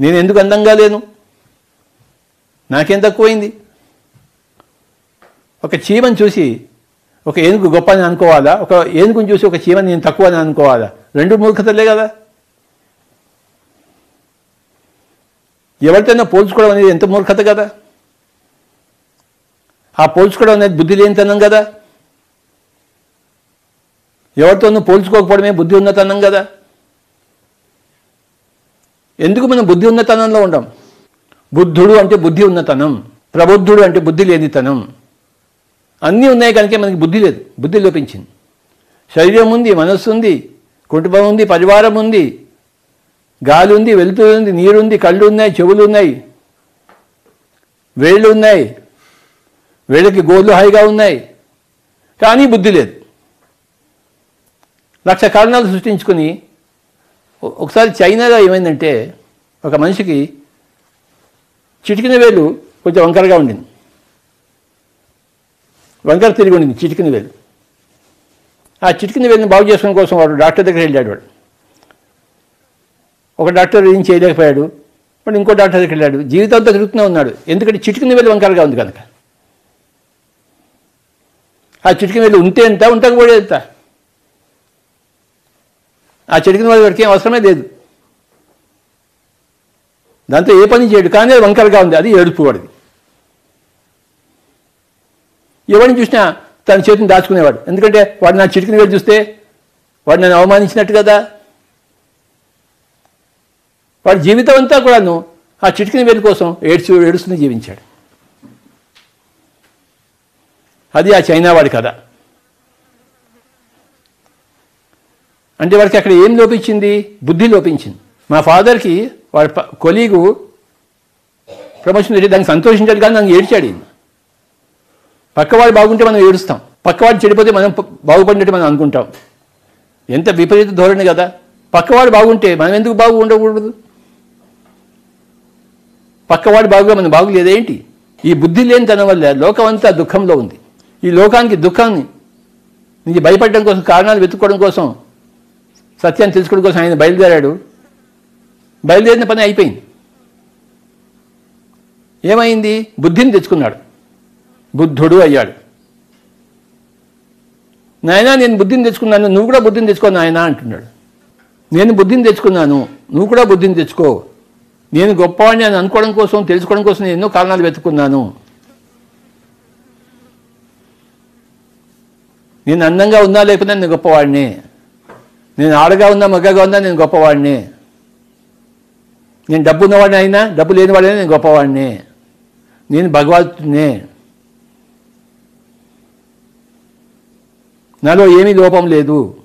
నేను ఎందుకు అందంగా లేను? నాకేం తక్కువైంది? ఒక చీమను చూసి ఒక ఏనుగు గొప్ప అని అనుకోవాలా? ఒక ఏనుగుని చూసి ఒక చీమని నేను తక్కువ అని అనుకోవాలా? రెండు మూర్ఖతలే కదా. ఎవరితోనో పోల్చుకోవడం అనేది ఎంత మూర్ఖత కదా? ఆ పోల్చుకోవడం అనేది బుద్ధి లేనితనం కదా. ఎవరితోనూ పోల్చుకోకపోవడమే బుద్ధి ఉన్నతనం కదా? ఎందుకు మనం బుద్ధి ఉన్నతనంలో ఉండం? బుద్ధుడు అంటే బుద్ధి ఉన్నతనం ప్రబుద్ధుడు అంటే బుద్ధి లేనితనం అన్నీ ఉన్నాయి కనుక మనకి బుద్ధి లేదు బుద్ధి లోపించింది. శరీరం ఉంది మనస్సు ఉంది కుటుంబం ఉంది పరివారం ఉంది గాలి ఉంది వెలుతురు ఉంది నీరు ఉంది కళ్ళు ఉన్నాయి చెవులు ఉన్నాయి వేళ్ళు ఉన్నాయి వేళ్ళకి గోళ్ళు హాయిగా ఉన్నాయి కానీ బుద్ధి లేదు. లక్ష కారణాలు సృష్టించుకుని ఒకసారి చైనాలో ఏమైందంటే ఒక మనిషికి చిటికిన వేలు కొంచెం వంకరగా ఉండింది. వంకర తిరిగి ఉండింది చిటికిన వేలు. ఆ చిటికిన వేలుని బాగు చేసుకోవడం కోసం వాడు డాక్టర్ దగ్గర వెళ్ళాడు వాడు. ఒక డాక్టర్ ఏం చేయలేకపోయాడు వాడు ఇంకో డాక్టర్ దగ్గరికి వెళ్ళాడు. జీవితంతో తిరుగుతూనే ఉన్నాడు. ఎందుకంటే చిటికిన వేలు వంకరగా ఉంది కనుక. ఆ చిటికిన వేలు ఉంటే ఎంత ఉండకపోతే ఎంత? ఆ చిటికిన వాళ్ళు వాడికి ఏం అవసరమే లేదు. దాంతో ఏ పని చేయడు కానీ అది వంకరగా ఉంది అది ఏడుపు వాడిది. ఎవరిని చూసినా తన చేతిని దాచుకునేవాడు. ఎందుకంటే వాడు నా చిటికిన వేలు చూస్తే వాడు నన్ను అవమానించినట్టు కదా. వాడి జీవితం అంతా కూడాను ఆ చిటికిన వేలు కోసం ఏడ్చి ఏడుస్తూనే జీవించాడు. అది ఆ చైనా వాడి కదా అంటే వాడికి అక్కడ ఏం లోపించింది? బుద్ధి లోపించింది. మా ఫాదర్కి వాడి కొలీగు ప్రమోషన్ వచ్చి దానికి సంతోషించాడు కానీ దానికి ఏడ్చాడు పక్కవాడు బాగుంటే మనం ఏడుస్తాం. పక్కవాడు చెడిపోతే మనం బాగుపడినట్టు మనం అనుకుంటాం. ఎంత విపరీత ధోరణి కదా. పక్కవాడు బాగుంటే మనం ఎందుకు బాగు ఉండకూడదు? పక్కవాడు బాగుగా మనం బాగులేదేంటి ఈ బుద్ధి లేని తన వల్ల లోకం అంతా దుఃఖంలో ఉంది. ఈ లోకానికి దుఃఖాన్ని నీకు భయపడడం కోసం కారణాలు వెతుక్కోవడం కోసం సత్యాన్ని తెలుసుకోవడం కోసం ఆయన బయలుదేరాడు. బయలుదేరిన పని అయిపోయింది. ఏమైంది? బుద్ధిని తెచ్చుకున్నాడు. బుద్ధుడు అయ్యాడు. నాయనా నేను బుద్ధిని తెచ్చుకున్నాను. నువ్వు కూడా బుద్ధిని తెచ్చుకో నాయన అంటున్నాడు. నేను బుద్ధిని తెచ్చుకున్నాను. నువ్వు కూడా బుద్ధిని తెచ్చుకో. నేను గొప్పవాడిని అని అనుకోవడం కోసం తెలుసుకోవడం కోసం నేను ఎన్నో కారణాలు వెతుక్కున్నాను. నేను అందంగా ఉన్నా లేకపోతే నేను గొప్పవాడిని. నేను ఆడగా ఉన్నా మగ్గగా ఉన్నా నేను గొప్పవాడిని. నేను డబ్బు ఉన్నవాడిని అయినా డబ్బు లేనివాడైనా నేను గొప్పవాడిని. నేను భగవంతునే నాలో ఏమీ లోపం లేదు.